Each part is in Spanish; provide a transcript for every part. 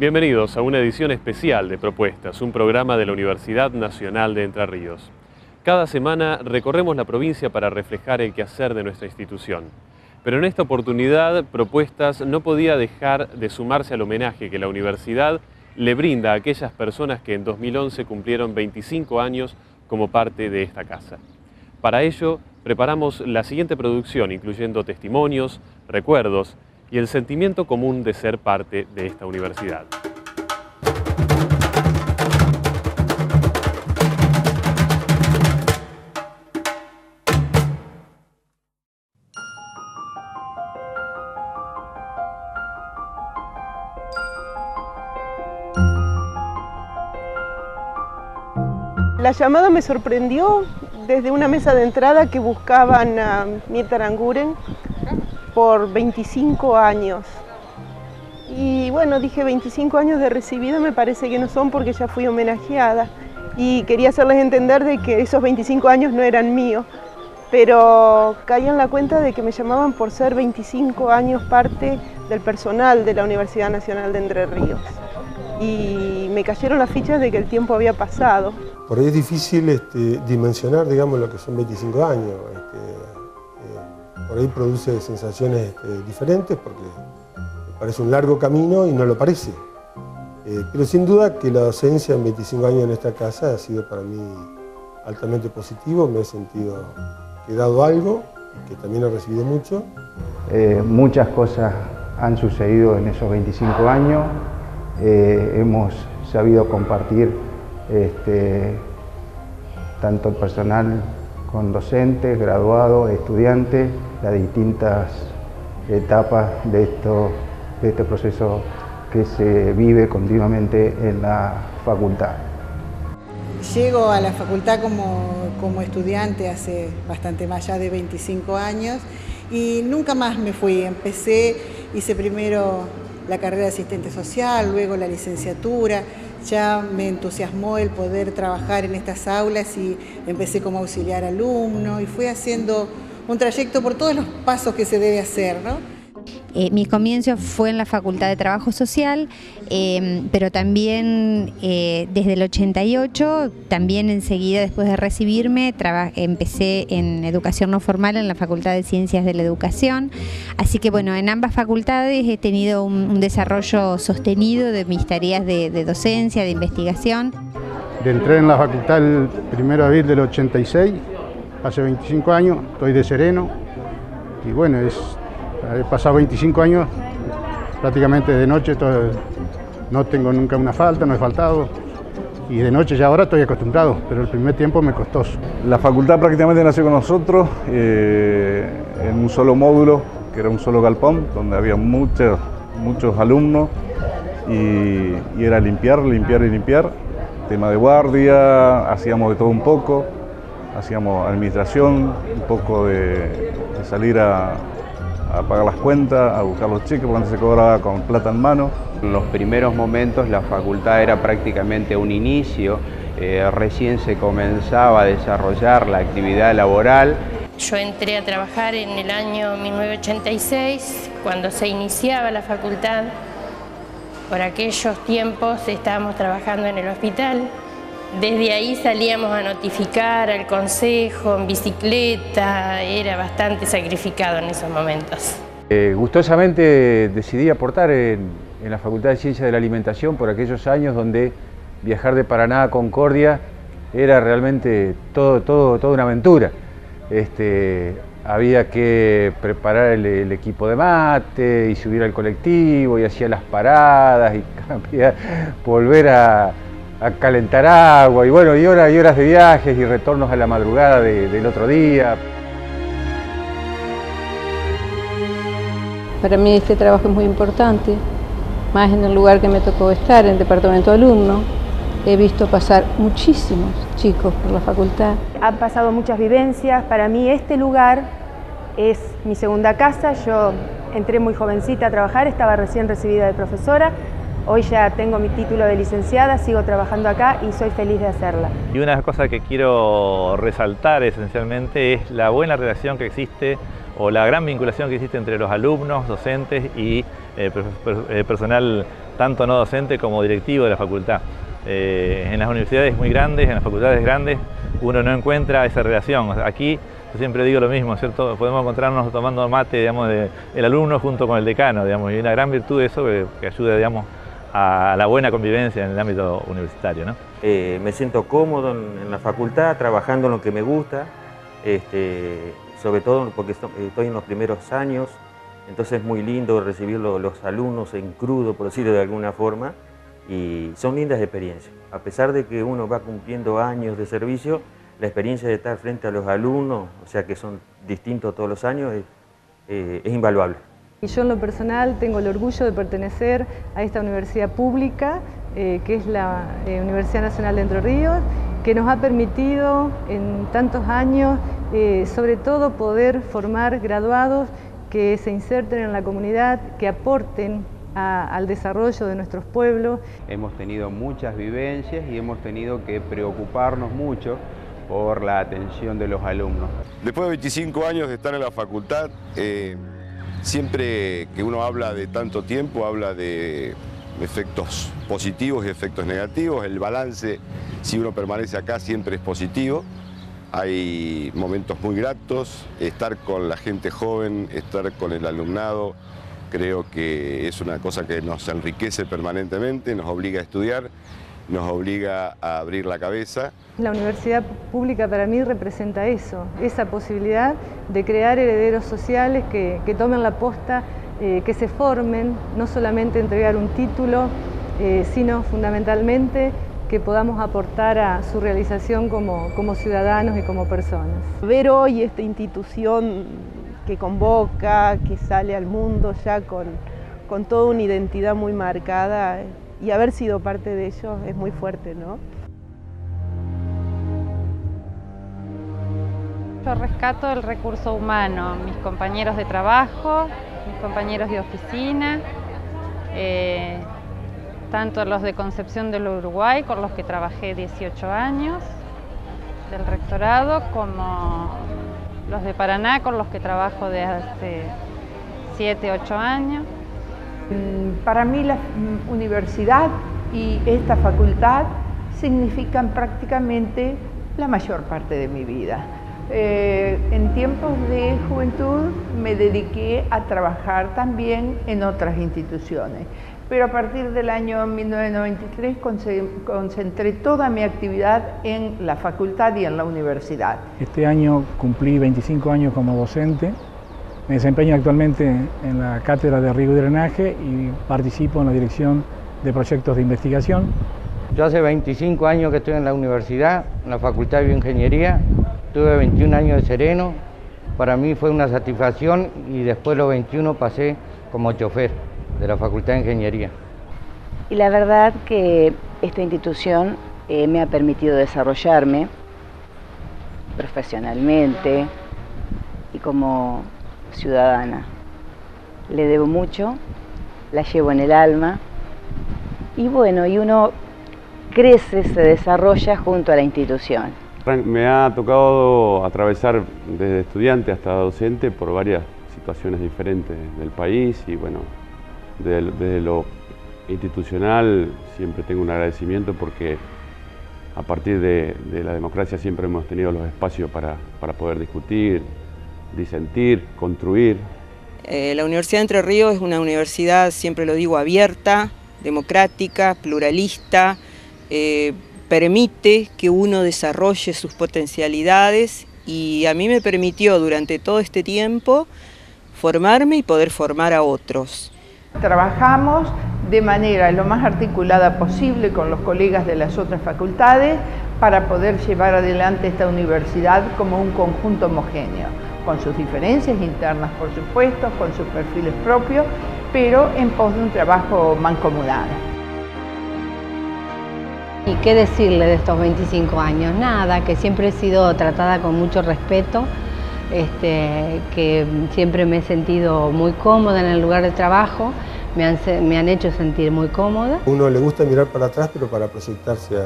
Bienvenidos a una edición especial de Propuestas, un programa de la Universidad Nacional de Entre Ríos. Cada semana recorremos la provincia para reflejar el quehacer de nuestra institución. Pero en esta oportunidad, Propuestas no podía dejar de sumarse al homenaje que la universidad le brinda a aquellas personas que en 2011 cumplieron 25 años como parte de esta casa. Para ello, preparamos la siguiente producción, incluyendo testimonios, recuerdos y el sentimiento común de ser parte de esta universidad. La llamada me sorprendió desde una mesa de entrada que buscaban a Mirta Aranguren por 25 años. Y bueno, dije 25 años de recibida me parece que no son porque ya fui homenajeada. Y quería hacerles entender de que esos 25 años no eran míos. Pero caí en la cuenta de que me llamaban por ser 25 años parte del personal de la Universidad Nacional de Entre Ríos. Y me cayeron las fichas de que el tiempo había pasado. Por ahí es difícil este, dimensionar, digamos, lo que son 25 años. Este, por ahí produce sensaciones este, diferentes porque parece un largo camino y no lo parece. Eh, pero sin duda que la docencia en 25 años en esta casa ha sido para mí altamente positivo, me he sentido que he dado algo, que también he recibido mucho. Eh, muchas cosas han sucedido en esos 25 años, hemos sabido compartir este, tanto personal con docentes, graduados, estudiantes, las distintas etapas de, esto, de este proceso que se vive continuamente en la facultad. Llego a la facultad como, como estudiante hace bastante más ya de 25 años y nunca más me fui. Empecé, hice primero la carrera de asistente social, luego la licenciatura, ya me entusiasmó el poder trabajar en estas aulas y empecé como auxiliar alumno y fui haciendo un trayecto por todos los pasos que se debe hacer, ¿no? Eh, mi comienzo fue en la Facultad de Trabajo Social, em, pero también eh, desde el 88, también enseguida después de recibirme, empecé en educación no formal en la Facultad de Ciencias de la Educación. Así que bueno, en ambas facultades he tenido un, desarrollo sostenido de mis tareas de, docencia, de investigación. Entré en la facultad el 1 de abril del 86, hace 25 años, estoy de sereno y bueno, es He pasado 25 años prácticamente de noche, no tengo nunca una falta, no he faltado. Y de noche ya ahora estoy acostumbrado, pero el primer tiempo me costó. La facultad prácticamente nació con nosotros eh, en un solo módulo, que era un solo galpón, donde había muchos, muchos alumnos y, era limpiar, limpiar y limpiar. Tema de guardia, hacíamos de todo un poco, hacíamos administración, un poco de salir a, a pagar las cuentas, a buscar los cheques, porque antes se cobraba con plata en mano. En los primeros momentos la facultad era prácticamente un inicio, eh, recién se comenzaba a desarrollar la actividad laboral. Yo entré a trabajar en el año 1986, cuando se iniciaba la facultad. Por aquellos tiempos estábamos trabajando en el hospital desde ahí salíamos a notificar al consejo en bicicleta, era bastante sacrificado en esos momentos. Eh, gustosamente decidí aportar en, la Facultad de Ciencias de la Alimentación por aquellos años donde viajar de Paraná a Concordia era realmente todo, todo, toda una aventura. Este, había que preparar el, equipo de mate y subir al colectivo y hacía las paradas y volver a, a calentar agua y bueno, y horas y horas de viajes y retornos a la madrugada del otro día. Para mí este trabajo es muy importante, más en el lugar que me tocó estar, en el departamento de alumnos. He visto pasar muchísimos chicos por la facultad. Han pasado muchas vivencias. Para mí este lugar es mi segunda casa. Yo entré muy jovencita a trabajar, estaba recién recibida de profesora Hoy ya tengo mi título de licenciada, sigo trabajando acá y soy feliz de hacerla. Y una de las cosas que quiero resaltar esencialmente es la buena relación que existe o la gran vinculación que existe entre los alumnos, docentes y eh, eh, personal tanto no docente como directivo de la facultad. Eh, en las universidades muy grandes, en las facultades grandes, uno no encuentra esa relación. Aquí yo siempre digo lo mismo, ¿cierto? Podemos encontrarnos tomando mate, digamos, el alumno junto con el decano, digamos, y una gran virtud de eso que, ayuda, digamos, a la buena convivencia en el ámbito universitario, ¿no? Eh, me siento cómodo en, la facultad, trabajando en lo que me gusta, este, sobre todo porque estoy en los primeros años, entonces es muy lindo recibir los alumnos en crudo, por decirlo de alguna forma, y son lindas experiencias. A pesar de que uno va cumpliendo años de servicio, la experiencia de estar frente a los alumnos, o sea que son distintos todos los años, es, eh, invaluable. Y yo en lo personal tengo el orgullo de pertenecer a esta universidad pública, eh, que es la eh, Universidad Nacional de Entre Ríos, que nos ha permitido en tantos años, sobre todo, poder formar graduados que se inserten en la comunidad, que aporten al desarrollo de nuestros pueblos. Hemos tenido muchas vivencias y hemos tenido que preocuparnos mucho por la atención de los alumnos. Después de 25 años de estar en la facultad, eh, siempre que uno habla de tanto tiempo, habla de efectos positivos y efectos negativos. El balance, si uno permanece acá, siempre es positivo. Hay momentos muy gratos, estar con la gente joven, estar con el alumnado, creo que es una cosa que nos enriquece permanentemente, nos obliga a estudiar, nos obliga a abrir la cabeza. La universidad pública para mí representa eso, esa posibilidad de crear herederos sociales que, tomen la posta, eh, que se formen, no solamente entregar un título, eh, sino fundamentalmente que podamos aportar a su realización como, como ciudadanos y como personas. Ver hoy esta institución que convoca, que sale al mundo ya con, con toda una identidad muy marcada y haber sido parte de ello es muy fuerte, ¿no? Yo rescato el recurso humano, mis compañeros de trabajo, mis compañeros de oficina, eh, tanto los de Concepción del Uruguay, con los que trabajé 18 años, del rectorado, como los de Paraná, con los que trabajo desde hace 7, 8 años. Mm, para mí la universidad y esta facultad significan prácticamente la mayor parte de mi vida. Eh, en tiempos de juventud me dediqué a trabajar también en otras instituciones pero a partir del año 1993 concentré toda mi actividad en la facultad y en la universidad. Este año cumplí 25 años como docente, me desempeño actualmente en la cátedra de riego y drenaje y participo en la dirección de proyectos de investigación. Yo hace 25 años que estoy en la universidad, en la Facultad de Bioingeniería, tuve 21 años de sereno, para mí fue una satisfacción y después los 21 pasé como chofer de la Facultad de Ingeniería. Y la verdad que esta institución eh, me ha permitido desarrollarme profesionalmente y como ciudadana. Le debo mucho, la llevo en el alma y bueno, y uno crece, se desarrolla junto a la institución. Me ha tocado atravesar desde estudiante hasta docente por varias situaciones diferentes del país y bueno, desde, lo institucional siempre tengo un agradecimiento porque a partir de, la democracia siempre hemos tenido los espacios para, poder discutir, disentir, construir. Eh, la Universidad de Entre Ríos es una universidad, siempre lo digo, abierta, democrática, pluralista, eh, permite que uno desarrolle sus potencialidades y a mí me permitió durante todo este tiempo formarme y poder formar a otros. Trabajamos de manera lo más articulada posible con los colegas de las otras facultades para poder llevar adelante esta universidad como un conjunto homogéneo, con sus diferencias internas, por supuesto, con sus perfiles propios, pero en pos de un trabajo mancomunado. ¿Y qué decirle de estos 25 años? Nada, que siempre he sido tratada con mucho respeto, este, que siempre me he sentido muy cómoda en el lugar de trabajo, me han, hecho sentir muy cómoda. Uno le gusta mirar para atrás, pero para proyectarse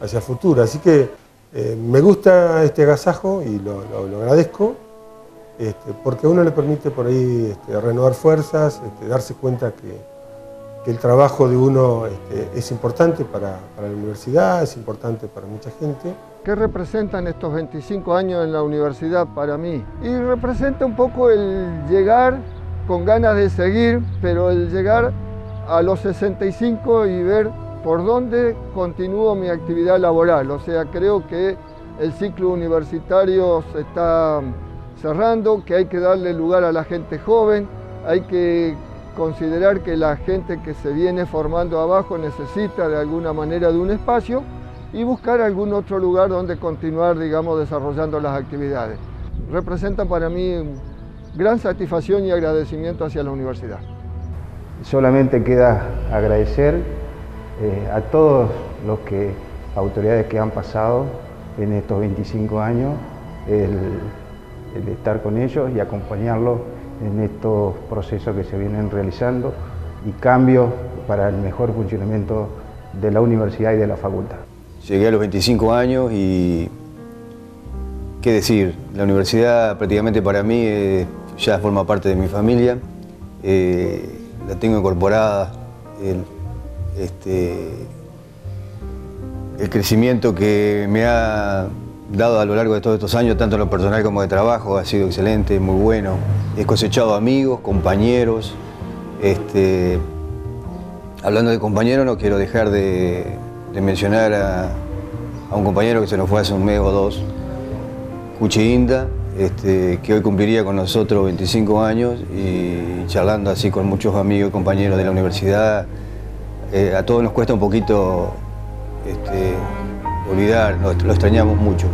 hacia el futuro. Así que eh, me gusta este agasajo y lo, agradezco, este, porque a uno le permite por ahí este, renovar fuerzas, este, darse cuenta que, que el trabajo de uno este, es importante para, para la universidad, es importante para mucha gente. ¿Qué representan estos 25 años en la universidad para mí? Y representa un poco el llegar con ganas de seguir, pero el llegar a los 65 y ver por dónde continúo mi actividad laboral. O sea, creo que el ciclo universitario se está cerrando, que hay que darle lugar a la gente joven, hay que considerar que la gente que se viene formando abajo necesita de alguna manera de un espacio y buscar algún otro lugar donde continuar, digamos, desarrollando las actividades. Representan para mí gran satisfacción y agradecimiento hacia la universidad. Solamente queda agradecer eh, a todos los que, autoridades que han pasado en estos 25 años, el, el estar con ellos y acompañarlos en estos procesos que se vienen realizando y cambios para el mejor funcionamiento de la universidad y de la facultad. Llegué a los 25 años y qué decir, la universidad prácticamente para mí eh, ya forma parte de mi familia, eh, la tengo incorporada, el, este, el crecimiento que me ha dado a lo largo de todos estos años, tanto en lo personal como de trabajo, ha sido excelente, muy bueno. He cosechado amigos, compañeros. Este, hablando de compañeros, no quiero dejar de, mencionar a, un compañero que se nos fue hace un mes o dos, Cuchi Inda, este, que hoy cumpliría con nosotros 25 años y charlando así con muchos amigos y compañeros de la universidad. Eh, a todos nos cuesta un poquito este, olvidar, lo, lo extrañamos mucho.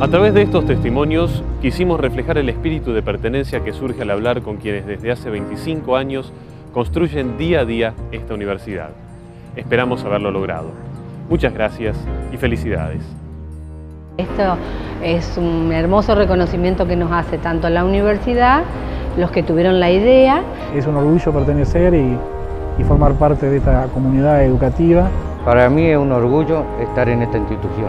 A través de estos testimonios quisimos reflejar el espíritu de pertenencia que surge al hablar con quienes desde hace 25 años construyen día a día esta universidad. Esperamos haberlo logrado. Muchas gracias y felicidades. Esto es un hermoso reconocimiento que nos hace tanto la universidad, los que tuvieron la idea. Es un orgullo pertenecer y, formar parte de esta comunidad educativa. Para mí es un orgullo estar en esta institución.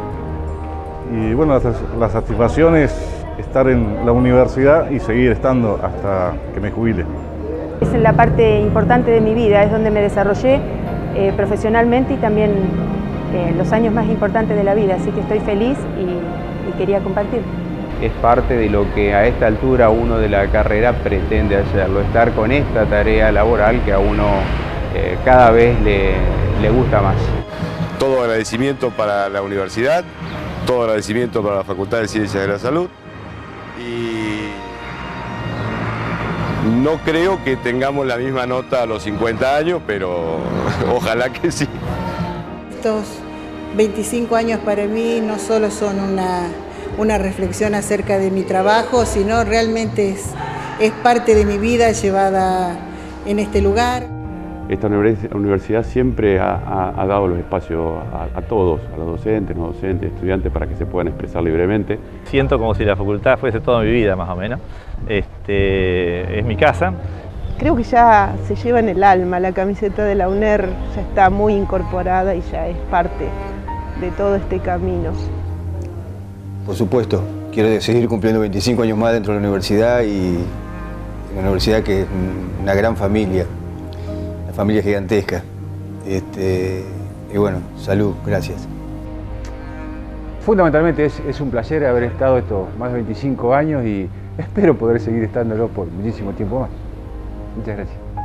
Y bueno, la satisfacción es estar en la universidad y seguir estando hasta que me jubile. Es la parte importante de mi vida, es donde me desarrollé eh, profesionalmente y también eh, los años más importantes de la vida, así que estoy feliz y, quería compartir. Es parte de lo que a esta altura uno de la carrera pretende hacerlo, estar con esta tarea laboral que a uno eh, cada vez le, le gusta más. Todo agradecimiento para la universidad, todo agradecimiento para la Facultad de Ciencias de la Salud y no creo que tengamos la misma nota a los 50 años, pero ojalá que sí. Estos 25 años para mí no solo son una, una reflexión acerca de mi trabajo, sino realmente es, es parte de mi vida llevada en este lugar. Esta universidad siempre ha, dado los espacios a, todos, a los docentes, no docentes, estudiantes, para que se puedan expresar libremente. Siento como si la facultad fuese toda mi vida, más o menos. Este, es mi casa. Creo que ya se lleva en el alma, la camiseta de la UNER ya está muy incorporada y ya es parte de todo este camino. Por supuesto, quiero seguir cumpliendo 25 años más dentro de la universidad y una universidad que es una gran familia familia gigantesca. Este, y bueno, salud, gracias. Fundamentalmente es, es, un placer haber estado estos más de 25 años y espero poder seguir estándolo por muchísimo tiempo más. Muchas gracias.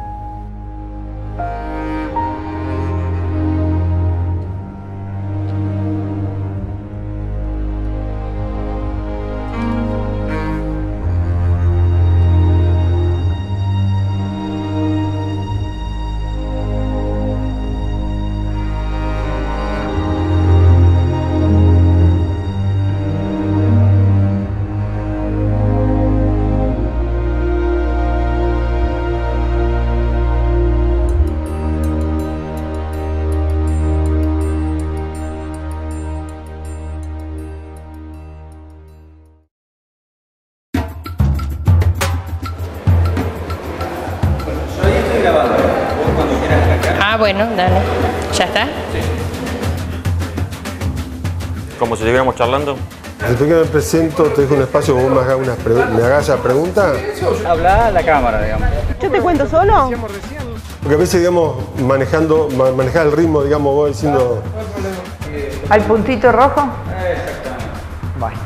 Bueno, dale. ¿Ya está? Sí. como si estuviéramos charlando? Después que me presento, te dejo un espacio vos me hagas, unas me hagas la pregunta. Habla a la cámara, digamos. ¿Yo te cuento solo? Porque a veces, digamos, manejando, manejar el ritmo, digamos, vos diciendo... ¿Al puntito rojo? Bueno.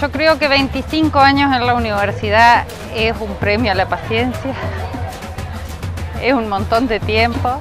Yo creo que 25 años en la universidad es un premio a la paciencia, es un montón de tiempo.